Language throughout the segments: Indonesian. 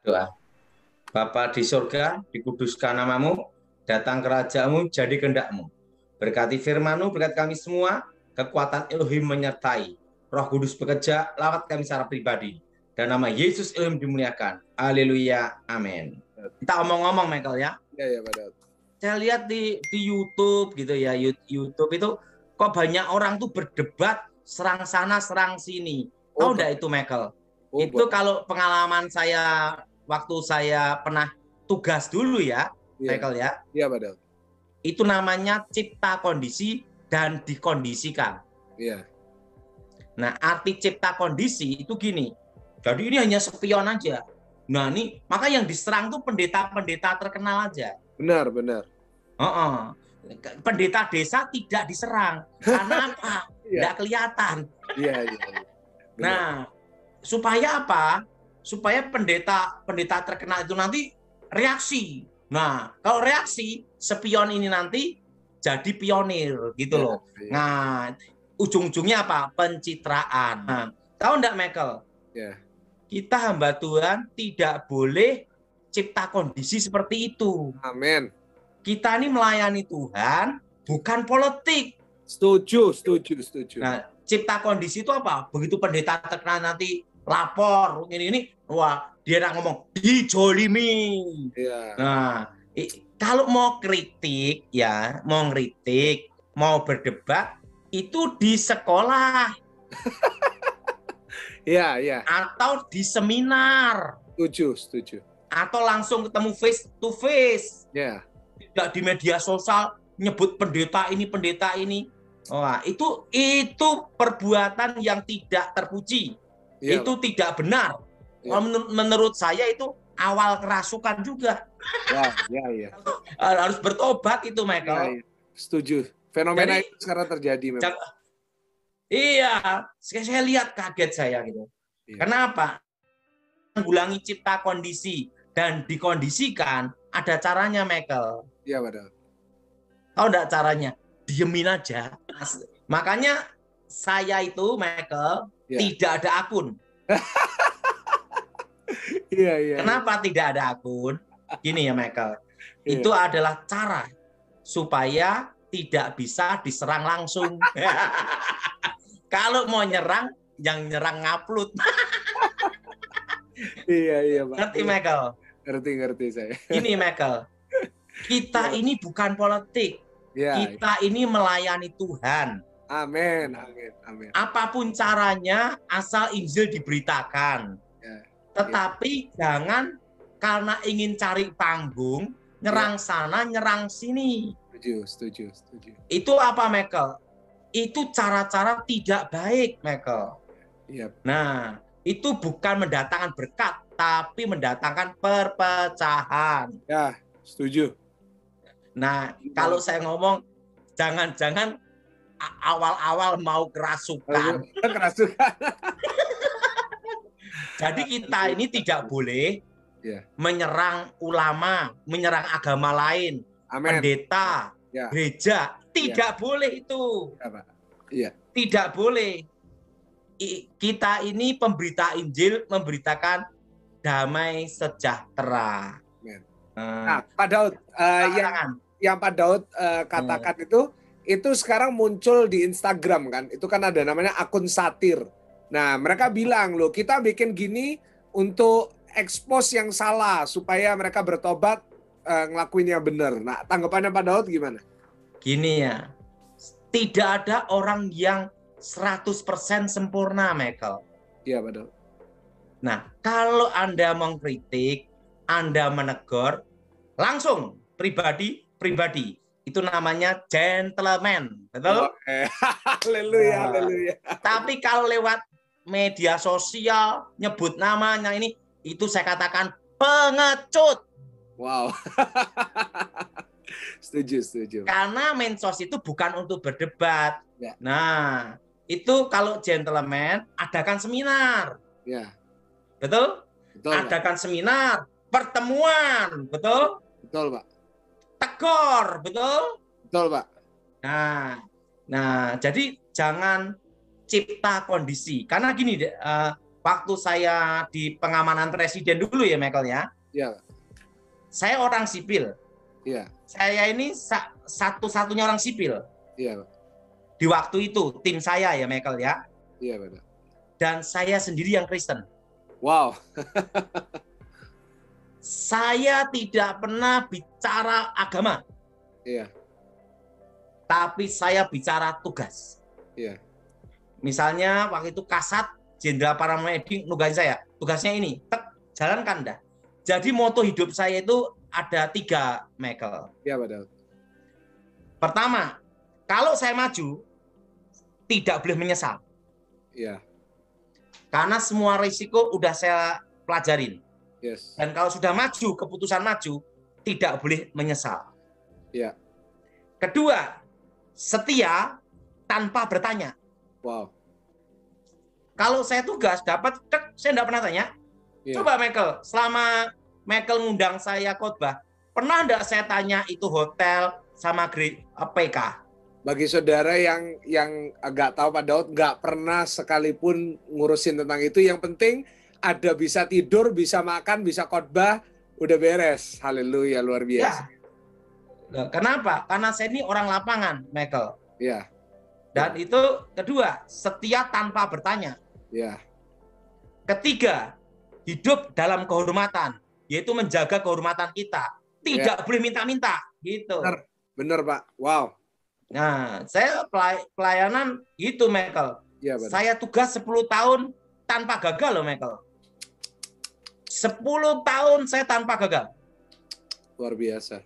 Doa. Bapa di surga, dikuduskan namamu, datang kerajaanmu, jadi kehendakmu. Berkati firmanmu, berkat kami semua, kekuatan Elohim menyertai. Roh Kudus bekerja, lawat kami secara pribadi. Dan nama Yesus Elohim dimuliakan. Haleluya. Amin. Kita omong-omong, Michael ya. Iya, ya, Daud. Saya lihat di di YouTube gitu ya, YouTube itu kok banyak orang tuh berdebat serang sana, serang sini. Tahu Oh, enggak itu, Michael? Oh, itu kalau pengalaman saya waktu saya pernah tugas dulu ya, iya, Michael ya. iya, Pak Daud. Itu namanya cipta kondisi dan dikondisikan. Iya, Nah, arti cipta kondisi itu gini. Jadi ini hanya spion aja. Nah, ini maka yang diserang tuh pendeta-pendeta terkenal aja. benar, benar. Heeh. Pendeta desa tidak diserang karena apa? Iya, Tidak kelihatan. iya, iya. iya. Nah, supaya apa? Supaya pendeta pendeta terkenal itu nanti reaksi. Nah, kalau reaksi, spion ini nanti jadi pionir gitu loh. Iya, Nah, ujung-ujungnya apa? Pencitraan. Nah, tahu enggak Michael? Iya. Kita hamba Tuhan tidak boleh cipta kondisi seperti itu. Amin. Kita ini melayani Tuhan bukan politik. Setuju, setuju, setuju. Nah, cipta kondisi itu apa? Begitu pendeta terkenal nanti lapor ini ini, wah dia nak ngomong dijolimi. Iya, Nah, i- kalau mau kritik ya, mau ngeritik, mau berdebat itu di sekolah iya, iya. atau di seminar Setuju, setuju. atau langsung ketemu face to face. Iya, Tidak di media sosial nyebut pendeta ini pendeta ini. Wah, itu itu perbuatan yang tidak terpuji. Iya. itu tidak benar. Kalau menur- menurut saya itu awal kerasukan juga. Ya, ya, ya. Harus bertobat itu, Ya, Michael. ya. Setuju. Fenomena Jadi- itu sekarang terjadi memang. Iya, saya, saya lihat kaget saya gitu. Iya. Kenapa? Mengulangi cipta kondisi dan dikondisikan ada caranya, Michael. Iya, Daud. Tahu enggak caranya? Diemin aja. Makanya saya itu, Michael, Iya. tidak ada akun. Iya, iya. Kenapa tidak ada akun? Gini ya, Michael. Iya. Itu adalah cara supaya tidak bisa diserang langsung. Kalau mau nyerang, yang nyerang ngupload. Iya, iya, Pak. Ngerti, Iya. Michael? Ngerti, ngerti saya. Gini, Michael. Kita Iya. ini bukan politik. Iya. Kita ini melayani Tuhan. Amin, amin, amin. Apa pun caranya, asal Injil diberitakan. Ya. Tetapi jangan karena ingin cari panggung, nyerang Ya. sana, nyerang sini. Setuju, setuju, setuju. Itu apa, Michael? Itu cara-cara tidak baik, Michael. Iya, Nah, itu bukan mendatangkan berkat, tapi mendatangkan perpecahan. ya, setuju. Nah, kalau saya ngomong, jangan-jangan awal-awal mau kerasukan. Kerasukan. Jadi kita ini tidak boleh Iya. menyerang ulama, menyerang agama lain, Amin. pendeta, Ya. gereja. Tidak boleh itu. Pak. Iya. Tidak boleh. I- kita ini pemberita Injil memberitakan damai sejahtera. Amin. Nah, Nah, Pak Daud, eh, yang yang Pak Daud eh, katakan itu itu sekarang muncul di Instagram kan. Itu kan ada namanya akun satir. Nah, mereka bilang loh, kita bikin gini untuk expose yang salah supaya mereka bertobat eh, ngelakuin yang benar. Nah, tanggapannya Pak Daud gimana? Gini ya, tidak ada orang yang 100% sempurna, Michael. Iya, Pak Daud. Nah, kalau Anda mengkritik, Anda menegur, langsung pribadi pribadi. Itu namanya gentleman, betul? Oke. Haleluya, Nah. haleluya. Tapi kalau lewat media sosial nyebut namanya ini, itu saya katakan pengecut. Wow. setuju, setuju. Karena mensos itu bukan untuk berdebat. Ya. Nah, itu kalau gentleman adakan seminar, Ya, betul? betul, Pak. Adakan seminar, pertemuan, betul? Betul, Pak. Tegor, betul? Betul, Pak. Nah, nah jadi jangan cipta kondisi. Karena gini, eh, waktu saya di pengamanan presiden dulu ya Michael ya. Iya. Saya orang sipil. Iya. Saya ini sa satu-satunya orang sipil. Iya. Di waktu itu tim saya ya Michael ya. Iya benar. Dan saya sendiri yang Kristen. Wow. saya tidak pernah bicara agama. Iya. Tapi saya bicara tugas. Iya. Misalnya waktu itu Kasat Jenderal Paramedi nugasin saya, tugasnya ini, tek, jalankan dah. Jadi moto hidup saya itu ada tiga, Michael. Iya, betul. Pertama, kalau saya maju, tidak boleh menyesal. Iya. Karena semua risiko udah saya pelajarin. Yes. Dan kalau sudah maju, keputusan maju, tidak boleh menyesal. Iya. Kedua, setia tanpa bertanya. Wow. Kalau saya tugas dapat tek, saya tidak pernah tanya. Iya. Coba Michael, selama Michael ngundang saya khotbah, pernah enggak saya tanya itu hotel sama eh, PK? Bagi saudara yang yang agak tahu Pak Daud nggak pernah sekalipun ngurusin tentang itu, yang penting ada bisa tidur, bisa makan, bisa khotbah, udah beres. Haleluya luar biasa. Ya. Kenapa? Karena saya ini orang lapangan, Michael. Iya. Dan itu kedua, setia tanpa bertanya. Iya. Ketiga, hidup dalam kehormatan, yaitu menjaga kehormatan kita. Tidak boleh minta-minta, gitu. Benar. Benar, Pak. Wow. Nah, saya pelay- pelayanan gitu, Michael. Iya, benar. Saya tugas 10 tahun tanpa gagal loh, Michael. 10 tahun saya tanpa gagal. Luar biasa.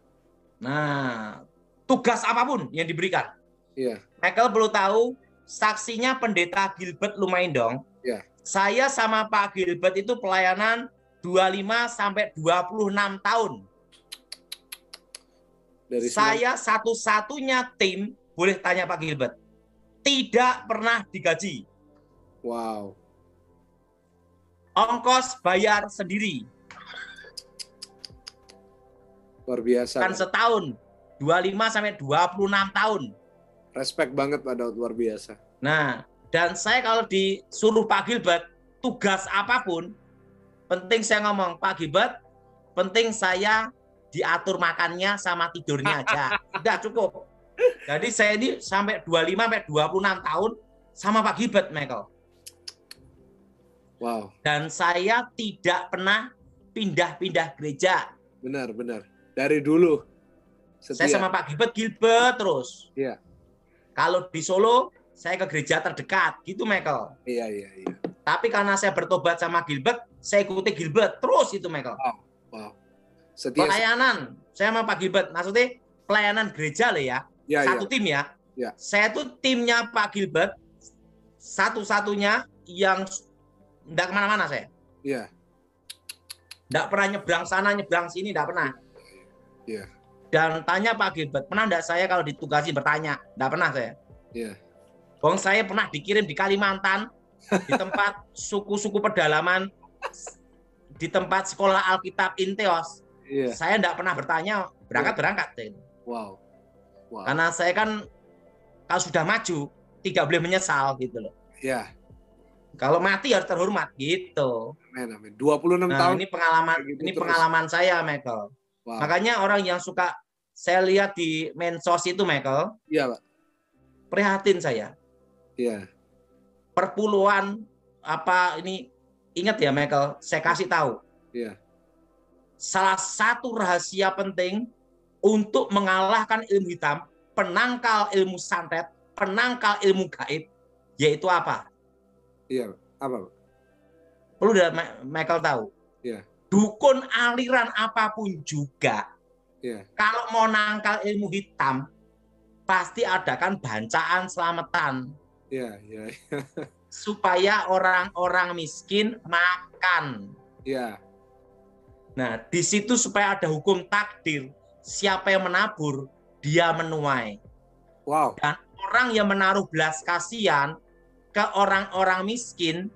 Nah, tugas apa pun yang diberikan. Iya. Michael perlu tahu, saksinya pendeta Gilbert lumayan dong. Iya. Saya sama Pak Gilbert itu pelayanan 25 sampai 26 tahun. Dari Saya satu-satunya tim, boleh tanya Pak Gilbert, tidak pernah digaji. Wow. Ongkos bayar sendiri. Luar biasa. Kan setahun. 25 sampai 26 tahun. Respect banget Pak Daud, luar biasa. Nah, dan saya kalau disuruh Pak Gilbert, tugas apa pun, penting saya ngomong, Pak Gilbert, penting saya diatur makannya sama tidurnya aja. Udah cukup. Jadi saya ini sampai 25 sampai 26 tahun sama Pak Gilbert, Michael. Wow. Dan saya tidak pernah pindah-pindah gereja. Benar, benar. Dari dulu. Saya Setia. sama Pak Gilbert, Gilbert terus. Iya. Kalau di Solo, saya ke gereja terdekat, gitu Michael. Iya, iya, iya. Tapi karena saya bertobat sama Gilbert, saya ikuti Gilbert terus itu Michael. Wow. Setia. Pelayanan, saya sama Pak Gilbert, maksudnya pelayanan gereja loh ya, Ya, satu ya. tim ya. Ya. Saya tuh timnya Pak Gilbert, satu-satunya yang tidak ke mana-mana saya. Iya. Tidak pernah nyebrang sana, nyebrang sini, tidak pernah. Iya. Dan tanya Pak Gilbert, pernah enggak saya kalau ditugasi bertanya? Tidak pernah saya. Iya. Bong saya pernah dikirim di Kalimantan, di tempat suku-suku pedalaman, di tempat sekolah Alkitab Inteos. Iya. Saya tidak pernah bertanya, berangkat-berangkat. Wow. Wow. Karena saya kan kalau sudah maju, tidak boleh menyesal gitu loh. Iya. Kalau mati harus terhormat gitu. Amin, amin. 26 Nah, tahun. ini pengalaman gitu ini terus. pengalaman saya, Michael. Wow. Makanya orang yang suka saya lihat di mensos itu, Michael, Iya, Pak. prihatin saya. Iya. Perpuluhan apa ini ingat ya, Michael, saya kasih tahu. Iya. Salah satu rahasia penting untuk mengalahkan ilmu hitam, penangkal ilmu santet, penangkal ilmu gaib, yaitu apa? Iya. Apa? Perlu dah Ma- Michael tahu. Iya. Dukun aliran apa pun juga, Iya. kalau mau nangkal ilmu hitam, pasti adakan bancaan selamatan Iya, iya. supaya orang-orang miskin makan. Iya. Nah, di situ supaya ada hukum takdir, siapa yang menabur, dia menuai. Wow. Orang yang menaruh belas kasihan ke orang-orang miskin,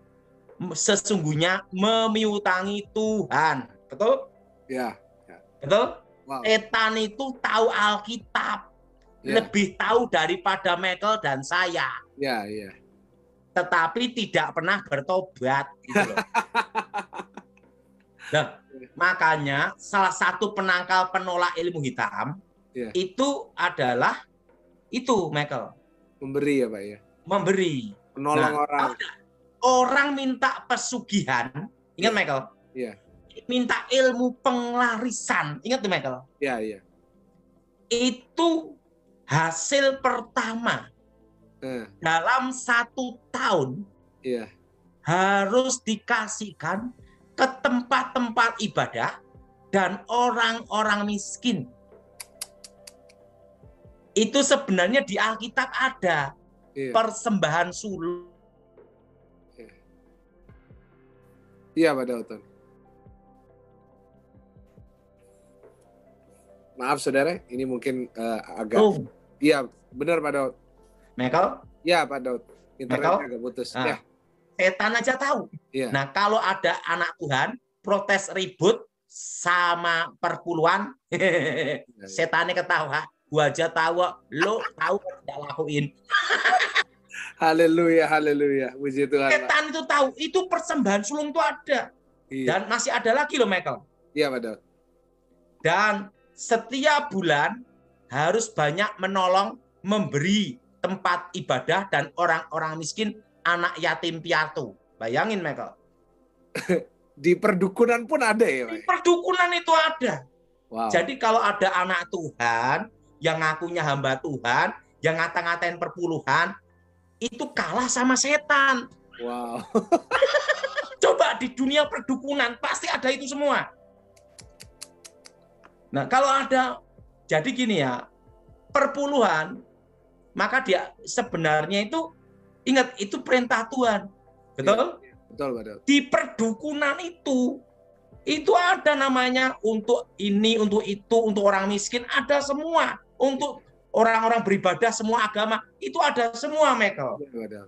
sesungguhnya memiutangi Tuhan. Betul? Iya. Betul? Wow. Etan itu tahu Alkitab, Iya. lebih tahu daripada Michael dan saya. Iya, iya. tetapi tidak pernah bertobat. Gitu loh. nah, makanya salah satu penangkal penolak ilmu hitam Iya. itu adalah itu Michael Memberi ya Pak ya. memberi. Menolong Nah, orang. Orang minta pesugihan, ingat Michael? Iya. Minta ilmu penglarisan, ingat tuh Michael? Iya, iya. Itu hasil pertama Eh, dalam satu tahun iya. harus dikasihkan ke tempat-tempat ibadah dan orang-orang miskin. Itu sebenarnya di Alkitab ada Iya. persembahan sulung. Iya Pak Daud. Maaf saudara, ini mungkin eh, agak Oh, Iya, benar Pak Daud. Michael, Iya Pak Daud. Internetnya Michael? agak putus. Ah. Ya, setan aja tahu. Iya. Nah, kalau ada anak Tuhan protes ribut sama perpuluhan, iya. setannya ketawa. Gua aja tahu, lo tahu tidak lakuin. Haleluya, haleluya. Puji Tuhan. Setan itu tahu, itu persembahan sulung itu ada. Iya, Dan masih ada lagi loh Michael. iya Daud. Dan setiap bulan harus banyak menolong, memberi tempat ibadah dan orang-orang miskin, anak yatim piatu. Bayangin Michael. Di perdukunan pun ada ya Pak. Di perdukunan itu ada. Wow. Jadi kalau ada anak Tuhan yang ngakunya hamba Tuhan, yang ngata-ngatain perpuluhan, itu kalah sama setan. Wow. Coba di dunia perdukunan pasti ada itu semua. Nah, kalau ada jadi gini ya, perpuluhan maka dia sebenarnya itu ingat itu perintah Tuhan. Betul? Betul Pak Daud. Di perdukunan itu itu ada namanya untuk ini, untuk itu, untuk orang miskin ada semua. Untuk orang-orang beribadah semua agama itu ada semua, Michael. Iya.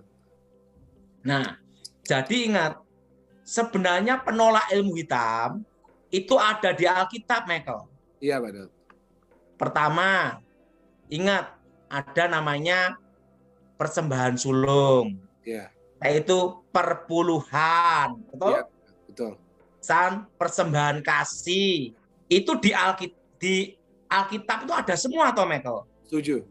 Nah, jadi ingat, sebenarnya penolak ilmu hitam itu ada di Alkitab, Michael. Iya Daud. Pertama, ingat ada namanya persembahan sulung, Iya, yaitu perpuluhan, betul? Iya. betul. San persembahan kasih. Itu di Alkitab di Alkitab itu ada semua toh, Michael. Setuju.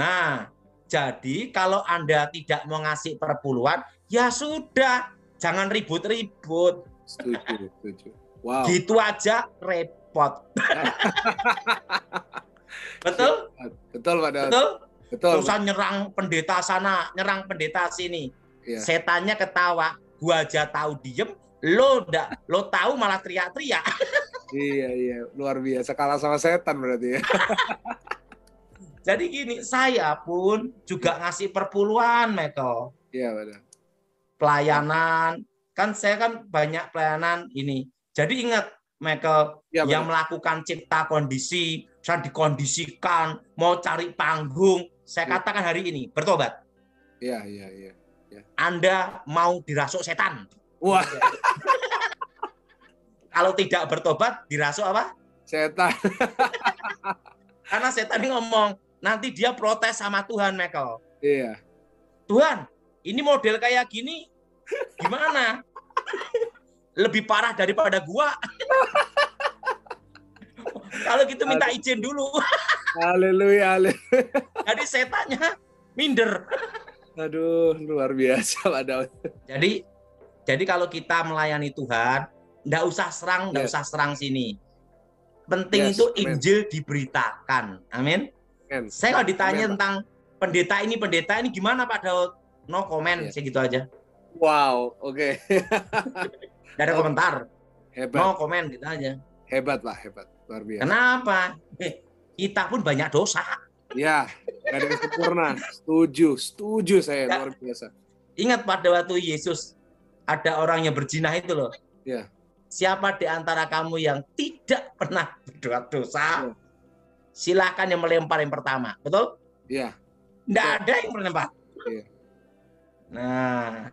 Nah, jadi kalau Anda tidak mau ngasih perpuluhan, ya sudah, jangan ribut-ribut. Setuju, setuju. Wow. Gitu aja repot. Betul? Betul Pak Daud. Betul? Betul. Terusan nyerang pendeta sana, nyerang pendeta sini. Iya. Setannya ketawa, gua aja tahu diem, lo ndak, lo tahu malah teriak-teriak. Iya, iya. Luar biasa. Kalah sama setan berarti ya. Jadi gini, saya pun juga ngasih perpuluhan, Michael. Iya, Daud. Pelayanan, kan saya kan banyak pelayanan ini. Jadi ingat, Michael, Pak yang melakukan cipta kondisi, saya dikondisikan, mau cari panggung, saya Iya. katakan hari ini, bertobat. Iya, iya, iya. Anda mau dirasuk setan. Wah, Kalau tidak bertobat, dirasuk apa? setan. Karena setan ini ngomong, nanti dia protes sama Tuhan, Michael. Iya. Tuhan, ini model kayak gini, gimana? Lebih parah daripada gua. Kalau gitu minta izin dulu. Haleluya, haleluya. Jadi setannya minder. Aduh, luar biasa Pak Daud. Jadi jadi kalau kita melayani Tuhan, nggak usah serang, nggak Yes. usah serang sini. Penting Yes, itu amen. Injil diberitakan. Amin. Amen. Saya kalau ditanya Pak. tentang pendeta ini, pendeta ini gimana Pak Daud? No comment, Iya. segitu aja. Wow, oke. Nggak ada Oh. komentar. Hebat, No comment gitu aja. hebat Pak, hebat. Luar biasa. Kenapa? Eh, kita pun banyak dosa. Ya, nggak ada yang sempurna. Setuju, setuju saya. Ya. Luar biasa. Ingat pada waktu Yesus ada orang yang berzina itu loh. Iya. Siapa di antara kamu yang tidak pernah berbuat dosa? Iya. Silakan yang melempar yang pertama. Betul? Iya, Tidak ada yang melempar. Iya. Nah,